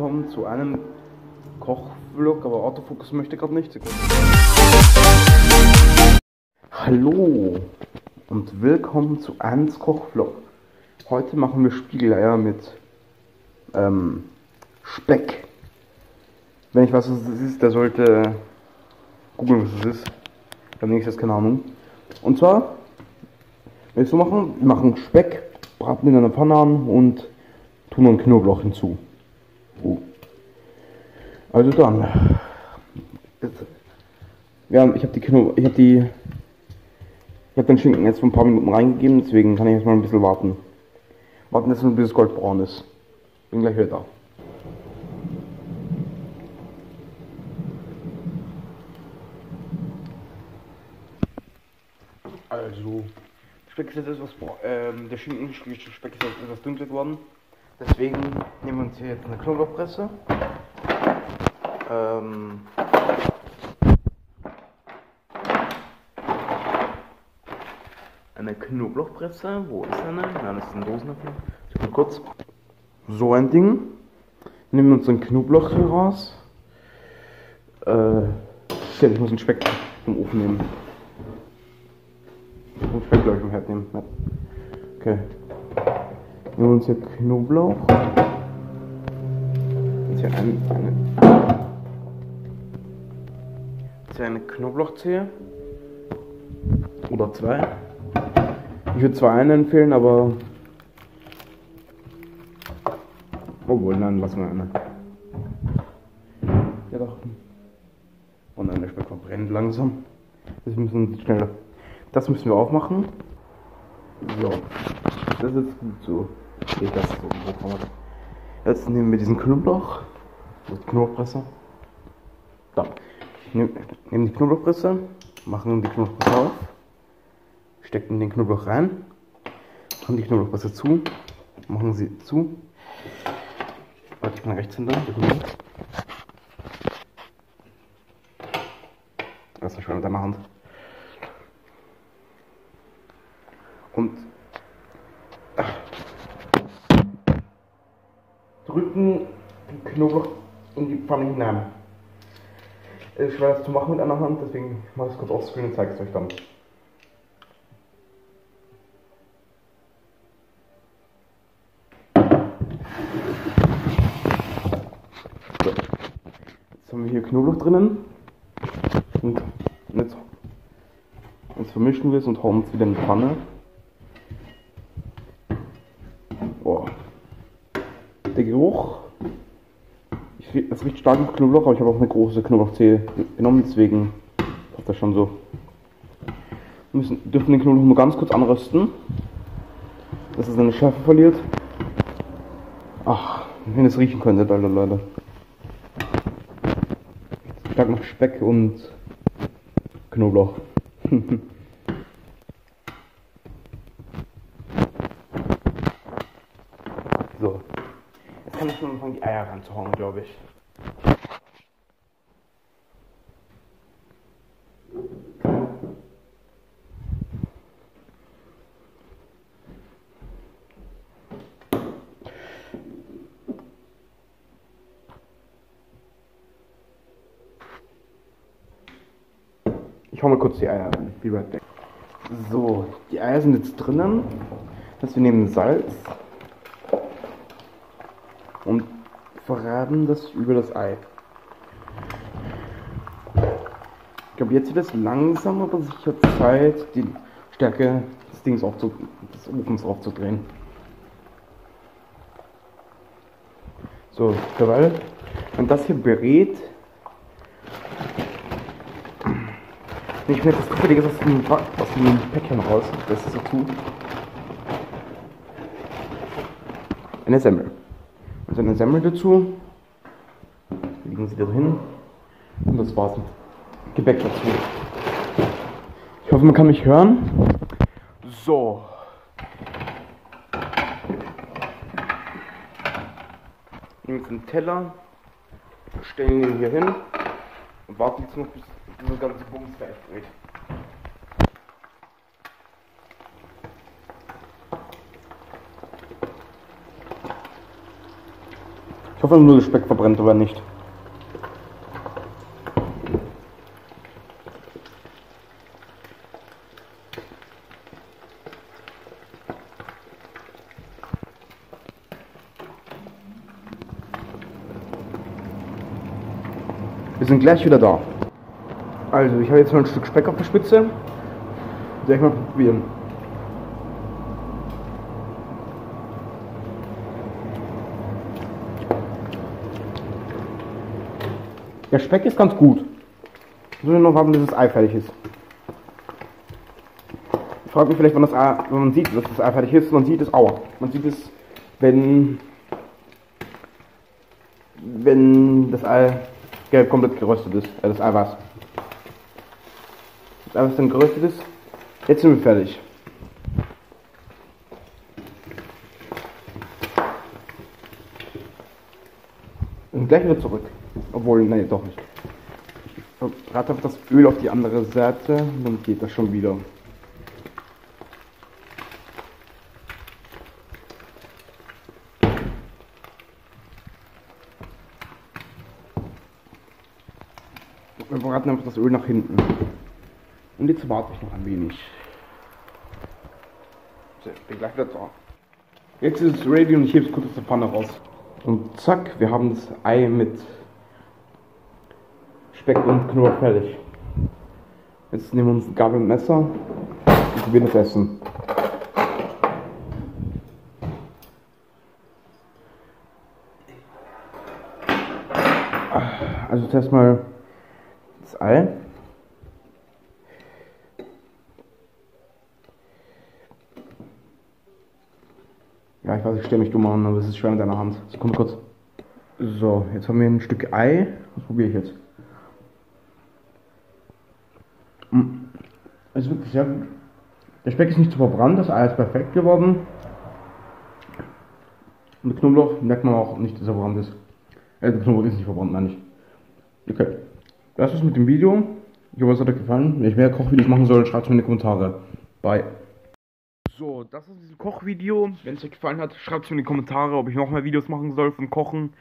willkommen zu einem Kochvlog, aber Autofokus möchte gerade nicht. Hallo und willkommen zu Ans Kochvlog. Heute machen wir Spiegeleier mit ähm, Speck. Wenn ich weiß, was das ist, der sollte googeln, was das ist. Ich habe nächstes keine Ahnung. Und zwar, wir so machen, wir machen Speck, braten in einer Pfanne an und tun noch Knoblauch hinzu. Also dann. Ja, ich habe die Knoblauch, ich habe die, ich habe den Schinken jetzt vor ein paar Minuten reingegeben, deswegen kann ich jetzt mal ein bisschen warten. Warten jetzt, bis es goldbraun ist. Bin gleich wieder da. Also, Speck ist jetzt etwas, ähm, der Schinken, Speck ist jetzt etwas dunkler geworden. Deswegen nehmen wir uns hier jetzt eine Knoblauchpresse. Ähm, eine Knoblauchpresse. Wo ist eine? Nein, das ist ein Dosenöffner. Ich mal kurz. So ein Ding. Nehmen wir uns ein Knoblauch hier raus. Äh, ich muss einen Speck vom Ofen nehmen. Ich muss Speck, glaube ich, vom Herd nehmen. Okay. Nehmen wir uns hier Knoblauch. Jetzt hier eine, eine, jetzt hier eine Knoblauchzehe. Oder zwei. Ich würde zwar einen empfehlen, aber. Obwohl, nein, lassen wir eine. Ja doch. Und dann der Speck verbrennt langsam. Das müssen wir schneller. Das müssen wir aufmachen. So. Das ist gut so. Geht das so? Jetzt nehmen wir diesen Knoblauch. Die Knoblauchpresse? Da. Nehmen die Knoblauchpresse, machen die Knoblauchpresse auf stecken den Knoblauch rein, machen die Knoblauchpresse zu, machen sie zu. Warte, ich bin Rechtshänder. Das ist schon mit der Hand. Und drücken den Knoblauch in die Pfanne hinein. Es ist schwer das zu machen mit einer Hand, deswegen mache ich es kurz offscreen und zeige es euch dann. haben wir hier Knoblauch drinnen. Und jetzt, jetzt vermischen wir es und hauen es wieder in die Pfanne. Der Geruch. Es riecht stark nach Knoblauch, aber ich habe auch eine große Knoblauchzehe genommen, deswegen passt das schon so. Wir müssen, dürfen den Knoblauch nur ganz kurz anrösten, dass er seine Schärfe verliert. Ach, wenn ihr es riechen könntet, Alter, Leute stark nach Speck und Knoblauch. so. Jetzt kann ich schon anfangen, die Eier ranzuhauen, glaube ich. Ich hau mal kurz die Eier rein. Be right back. So, die Eier sind jetzt drinnen. Das wir nehmen Salz und verraten das über das Ei. Ich glaube, jetzt wird es langsam, aber sicher Zeit, die Stärke des Dings aufzu des Ofens aufzudrehen. So, derweil, wenn das hier berät, Ich mir das zufällig aus dem, aus dem Päckchen raus, das ist so tut. Eine Semmel. Also eine Semmel dazu. Legen sie da drin. Und das war's Gebäck dazu. Ich hoffe, man kann mich hören. So. Nehmen jetzt einen Teller, stellen ihn hier hin und warten jetzt noch bis diese ganze Bums da echt Ich hoffe nur, der Speck verbrennt aber nicht. Wir sind gleich wieder da. Also, ich habe jetzt mal ein Stück Speck auf der Spitze. Soll ich mal probieren. Der Speck ist ganz gut. Muss nur noch warten, bis das Ei fertig ist. Ich frage mich vielleicht, wann das Ei, wenn man sieht, dass das Ei fertig ist, man sieht es, aua. Man sieht es, wenn, wenn das Ei gelb komplett geröstet ist. Äh, das Ei was. Das Ei was dann geröstet ist. Jetzt sind wir fertig. Und gleich wieder zurück. Obwohl, nee, doch nicht. Ich brate einfach das Öl auf die andere Seite, dann geht das schon wieder. Wir braten einfach das Öl nach hinten. Und jetzt warte ich noch ein wenig. So, ich bin gleich wieder da. Jetzt ist es ready und ich hebe es kurz aus der Pfanne raus. Und zack, wir haben das Ei mit Speck und Knoblauch fertig. Jetzt nehmen wir uns Gabel und Messer und probieren das Essen. Also zuerst mal das Ei. Ja, ich weiß, ich stelle mich dumm an, aber es ist schwer mit deiner Hand. Sekunde kurz. So, jetzt haben wir ein Stück Ei. Was probiere ich jetzt? Ist wirklich sehr gut. Der Speck ist nicht zu verbrannt, das Ei ist perfekt geworden. Und der Knoblauch merkt man auch nicht, dass er verbrannt ist. Äh, der Knoblauch ist nicht verbrannt, meine ich. Okay. Das war's mit dem Video. Ich hoffe, es hat euch gefallen. Wenn ich mehr Kochvideos machen soll, schreibt es mir in die Kommentare. Bye. So, das ist dieses Kochvideo. Wenn es euch gefallen hat, schreibt es mir in die Kommentare, ob ich noch mehr Videos machen soll von Kochen.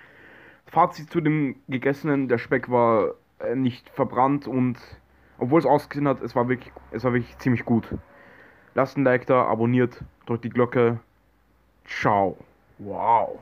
Fazit zu dem gegessenen, der Speck war äh, nicht verbrannt und obwohl es ausgesehen hat, es war wirklich, es war wirklich ziemlich gut. Lasst ein Like da, abonniert, drückt die Glocke. Ciao. Wow.